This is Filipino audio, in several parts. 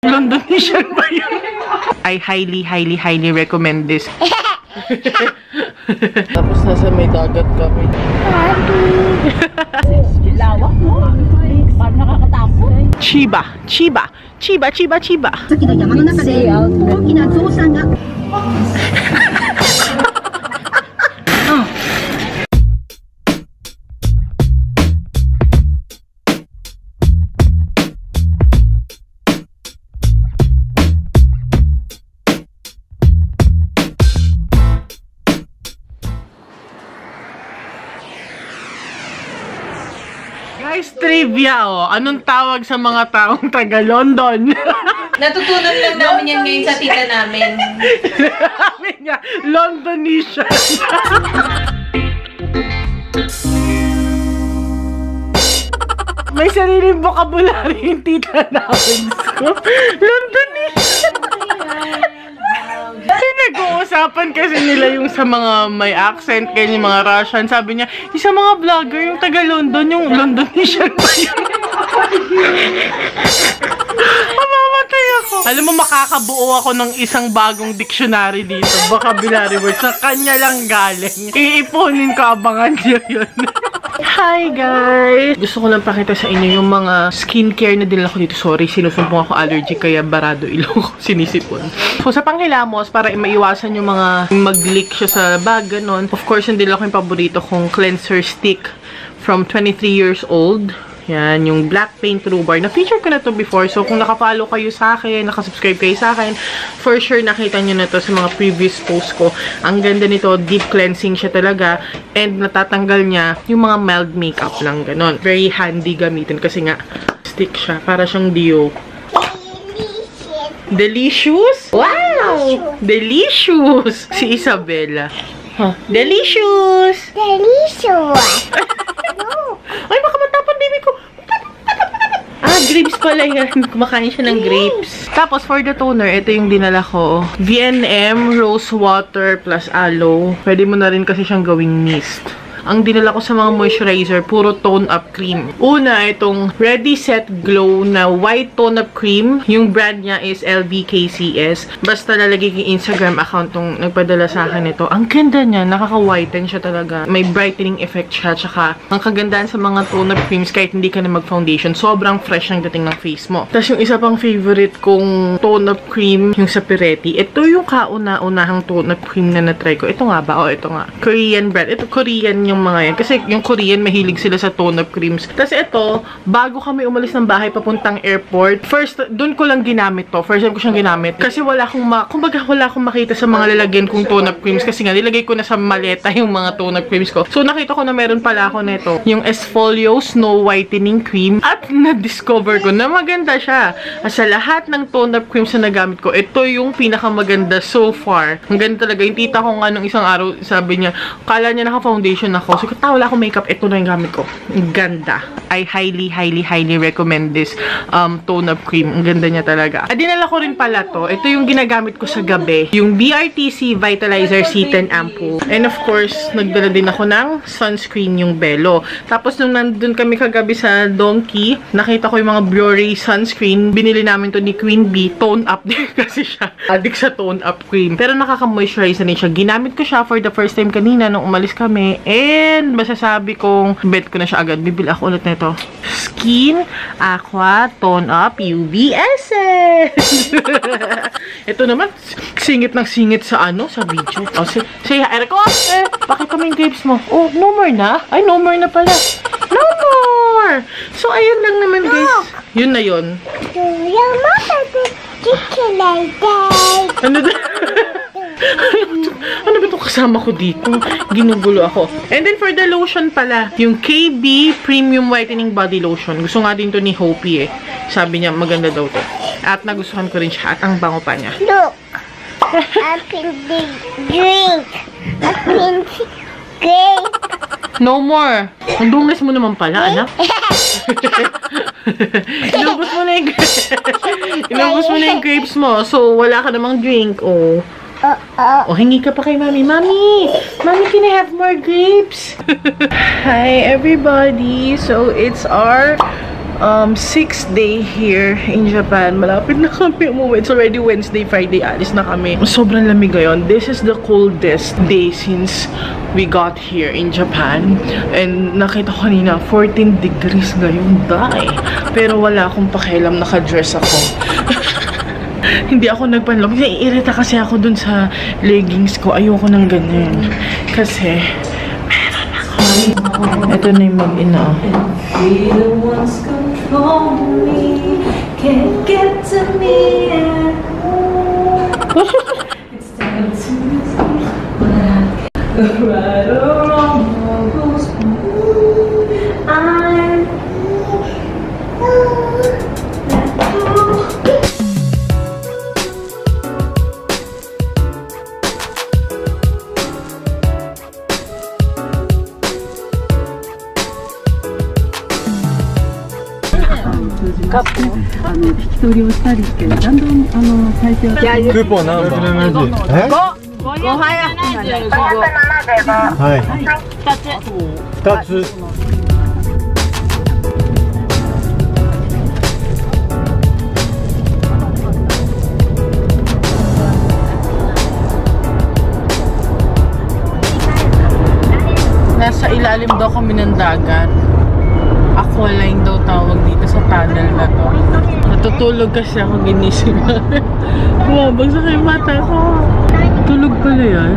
London Michelle ba yun? I highly, highly, highly recommend this. Tapos nasa may dagat kami. Lawak mo. Parang nakakatampo. Chiba, Chiba, Chiba, Chiba, Chiba. Sa kinagaman na tagay. Oh. Kinagsusan na. trivia oh. Anong tawag sa mga taong taga London? Natutunan lang namin yan ngayon sa tita namin. Sabi niya, Londonesian. May sariling vocabulary yung tita namin. So, Pinag-uusapan kasi nila yung sa mga may accent, kaya yung mga Russian. Sabi niya, yung sa mga vlogger, yung taga London, yung Londonesian ba yun? Mamamatay ako. Alam mo, makakabuo ako ng isang bagong dictionary dito. Vocabulary words na kanya lang galing. Iipunin ko, abangan niyo yun. Hi guys! Gusto ko lang pakita sa inyo yung mga skincare na dinala ko dito. Sorry, sinusumpong ako allergy kaya barado ilong ko, sinisipon. So sa panghilamos, para maiwasan yung mga mag-leak siya sa bag, ganun. Of course, yung dinala ko yung paborito kong cleanser stick from 23 years old. Yan, yung black paint rhubarb. Na-feature ko na to before. So, kung naka-follow kayo sa akin, nakasubscribe kayo sa akin, for sure nakita nyo na to sa mga previous posts ko. Ang ganda nito, deep cleansing siya talaga. And natatanggal niya yung mga mild makeup lang, ganon. Very handy gamitin kasi nga, stick siya. Para siyang dio. Delicious? Wow! Delicious! Si Isabella. Huh. Delicious! Delicious. Ay, baka matapon baby ko. Ah, grapes pala yan. Kumakain siya ng grapes. Tapos, for the toner, ito yung dinala ko. VNM Rose Water plus Aloe. Pwede mo na rin kasi siyang gawing mist. Ang dinala ko sa mga moisturizer, puro tone-up cream. Una, itong Ready Set Glow na white tone-up cream. Yung brand niya is LVKCS. Basta lalagay yung Instagram account nung nagpadala sa akin ito. Ang ganda niya, nakaka-whiten siya talaga. May brightening effect siya. Tsaka, ang kagandahan sa mga tone-up creams, kahit hindi ka na mag-foundation, sobrang fresh ng dating ng face mo. Tapos yung isa pang favorite kong tone-up cream, yung sa Peretti. Ito yung kauna-unahang tone-up cream na na-try ko. Ito nga ba? O, ito nga. Korean brand. Ito, Korean yung mga yan. Kasi yung Korean, mahilig sila sa tone-up creams. Tapos ito, bago kami umalis ng bahay papuntang airport, first, dun ko lang ginamit to. First time ko siyang ginamit. Kasi wala akong ma... Kumbaga, wala akong makita sa mga lalagyan kong tone-up creams. Kasi nga, nilagay ko na sa maleta yung mga tone-up creams ko. So, nakita ko na meron pala ako nito. Yung Esfolio Snow Whitening Cream. At na-discover ko na maganda siya. At sa lahat ng tone-up creams na nagamit ko, ito yung pinakamaganda so far. Ang ganda talaga. Yung tita ko nga nung isang araw, sabi niya, kala niya naka-foundation ako. So, kata wala akong makeup, ito na yung gamit ko. Ang ganda. I highly, highly, highly recommend this um, tone-up cream. Ang ganda niya talaga. At dinala ko rin pala to. Ito yung ginagamit ko sa gabi. Yung BRTC Vitalizer C10 Ampoule. And of course, nagdala din ako ng sunscreen yung Belo. Tapos nung nandun kami kagabi sa Donkey, nakita ko yung mga Biore sunscreen. Binili namin to ni Queen Bee. Tone up din kasi siya. Addict sa tone up cream. Pero nakaka-moisturize na rin siya. Ginamit ko siya for the first time kanina nung umalis kami. And masasabi kong bet ko na siya agad. Bibili ako ulit nito. Skin Aqua Tone Up UV Essence. Ito naman, singit ng singit sa ano, sa video. Oh, say, say hi, Eric. Oh, eh, pakita mo yung grapes mo. Oh, no more na? Ay, no more na pala. No more! So, ayun lang naman, guys. Yun na yun. Your mother the chicken like that? Ano da? Kasama ko dito? Ginugulo ako. And then for the lotion pala, yung KB Premium Whitening Body Lotion. Gusto nga din to ni Hopi eh. Sabi niya maganda daw to. At nagustuhan ko rin siya at ang bango pa niya. Look. Pink big drink. A pink grape. No more. Ang dungis mo naman pala, anak. Inubos mo na yung Inubos mo na yung grapes mo. So, wala ka namang drink. Oh. Uh, uh, O, hingi ka pa kay Mami. Mami! Mami, can I have more grapes? Hi, everybody! So, it's our um, sixth day here in Japan. Malapit na kami umuwi. It's already Wednesday, Friday. Alis na kami. Sobrang lamig ngayon. This is the coldest day since we got here in Japan. And nakita ko kanina, 14 degrees ngayon. Dai. Pero wala akong pakialam. Naka-dress ako. Hindi ako nagpanlog. Naiirita kasi ako dun sa leggings ko. Ayoko ng ganyan. Kasi. Ito na yung mag-ina. Be ス取りをしたりしてだんだんあの体制をクーポン何番？5五百七十五。はい二つ。二つ。Nasa ilalim daw kami ng dagat. Ako Natutulog kasi ako ginising namin. Bumabagsak yung mata ko. Tulog pala yan.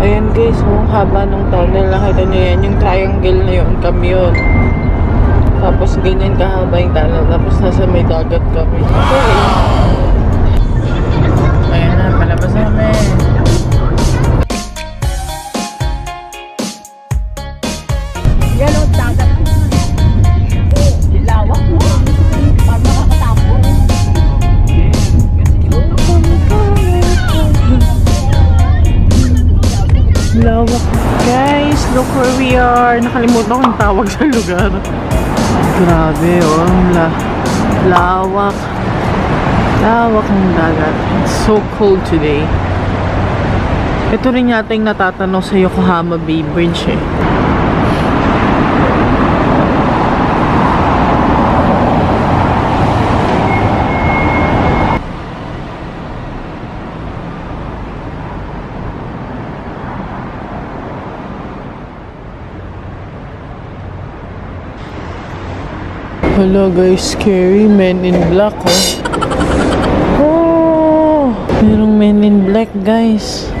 Ayan guys, oh, haba ng tunnel. Nakita niyo yan, yung triangle na yun, kami yun. Tapos ganyan kahaba yung tunnel. Tapos nasa may dagat kami. Okay. Ayan na, palabas namin. Tawag sa lugar. Grabe, oh. La lawak. Lawak ng dagat. It's so cold today. Ito rin yata yung natatanong sa Yokohama Bay Bridge eh. Hello guys, scary men in black oh. Oh, merong men in black guys.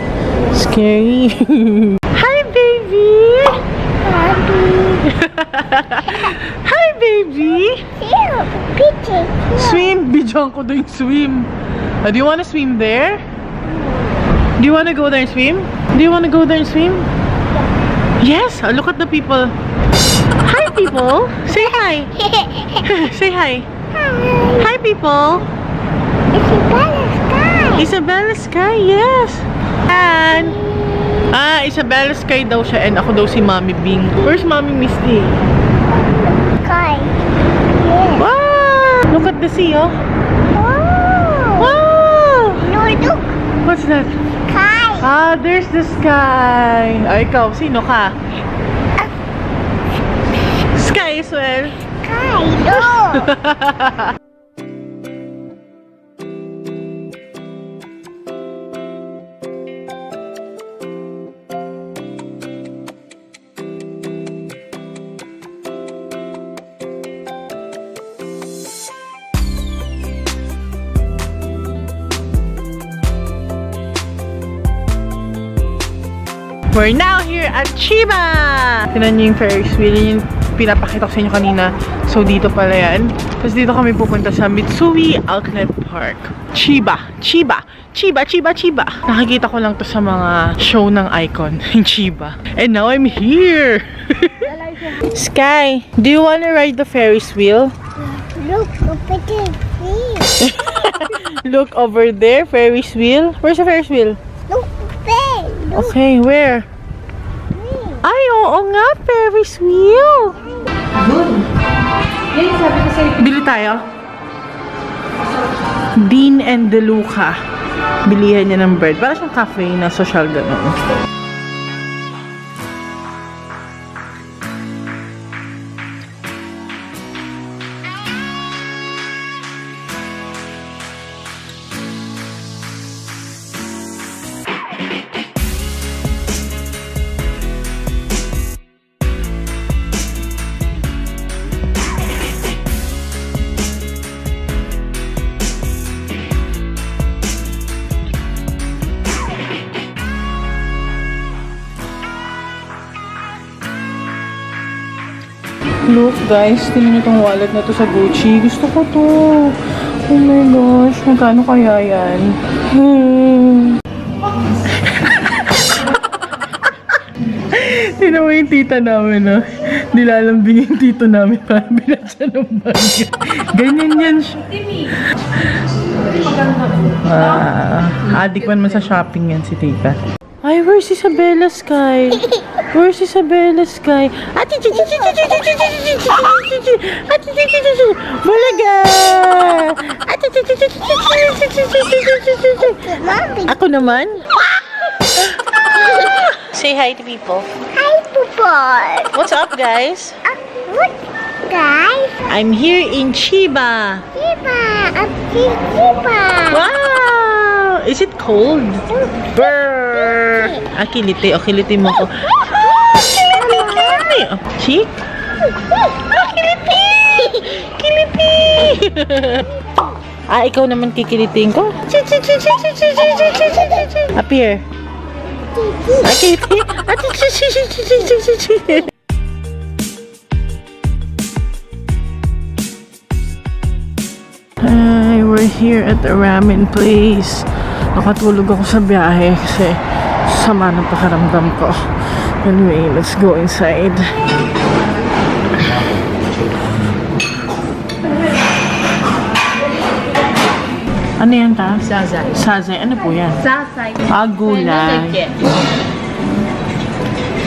Scary. Hi baby. Hi baby. Picture. Swim. Bidyan ko doon swim. Uh, do you want to swim there? Do you want to go there and swim? Do you want to go there and swim? Yes. Uh, look at the people. Hi people. Say hi. Say hi. Hi people. It's a better sky. Isabella Sky, yes. And, ah, Isabella Sky daw siya and ako daw si Mami Bing. Where's Mami Misty? Sky. Yeah. Wow! Look at the sea, oh. Oh. Wow! No, look. What's that? Ah, there's the sky. Ah, ikaw, sino ka? Sky as well. Sky. No. We're now here at Chiba! Tinan niyo yung Ferris wheel, yun yung pinapakita ko sa inyo kanina. So, dito pala yan. Tapos dito kami pupunta sa Mitsui Outlet Park. Chiba! Chiba! Chiba! Chiba! Chiba! Nakikita ko lang to sa mga show ng icon, yung Chiba. And now I'm here! Sky, do you wanna ride the Ferris wheel? Look, look at the fish. Look over there, Ferris wheel. Where's the Ferris wheel? Okay, where? Ay, oo nga, Ferris wheel! Yan, sabi ko sa'yo. Bili tayo? Dean and DeLuca. Bilihan niya ng bird. Para siyang cafe na social ganun. Worth, guys. Tingnan niyo tong wallet na to sa Gucci. Gusto ko to. Oh my gosh. Magkano kaya yan? Hmm. Mo yung tita namin, no? Nilalambing yung tito namin para binasa ng bag. Ganyan yan siya. Ah, adik man man sa shopping yan si tita. Ay, where's Isabella Sky? Where's Isabella Sky? Ate, Bulaga! Ako naman? Say hi to people. Hi, people. What's up, guys? Uh, what, guys? I'm here in Chiba. Chiba. I'm in Chiba. Wow. Is it cold? Burr. Sir! Ah, kiliti. Oh, kiliti mo ko. Ah, kiliti! Oh, chick? Ah, kiliti! Kiliti! ah, ikaw naman kikilitin ko? Up here. Ah, kiliti! Ah, kiliti! Hi, we're here at the ramen place. Nakatulog ako sa biyahe kasi sama ng pakaramdam ko. Anyway, let's go inside. Ano yan ta? Sazay. Sazay. Ano po yan? Sasay. Ah, gulay.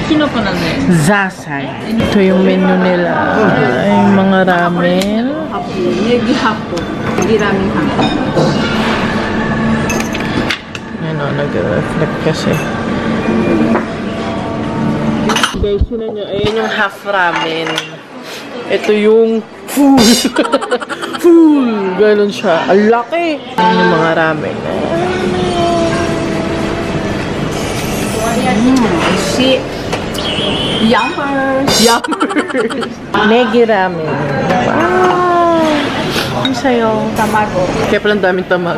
Kinoko na Zasay. Ito yung menu nila. Ay, mga ramen. Negi hapo. Negi ramen hapo. Ano, nag-reflect kasi. Guys, yun nyo. Ayan yung half ramen. Ito yung full. full. Ganon siya. Ang laki. Ayan yung mga ramen. Si Yummers. Yummers. Negi ramen. Wow. Ang sayo. Tamago. Kaya palang daming tamag.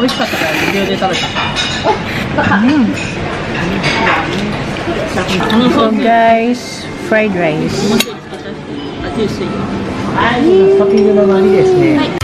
美味しかったから無料で食べたうん So, guys, fried rice. トッ